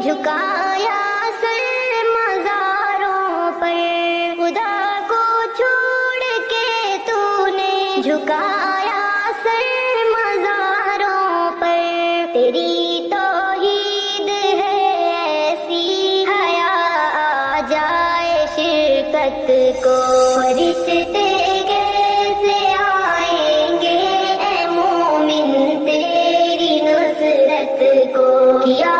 झुकाया sir मजारों पर। खुदा को छोड़ के तूने झुकाया सर मजारों पर। तेरी तो ईद है ऐसी हया जाए शिरकत को। रिश्ते को? किया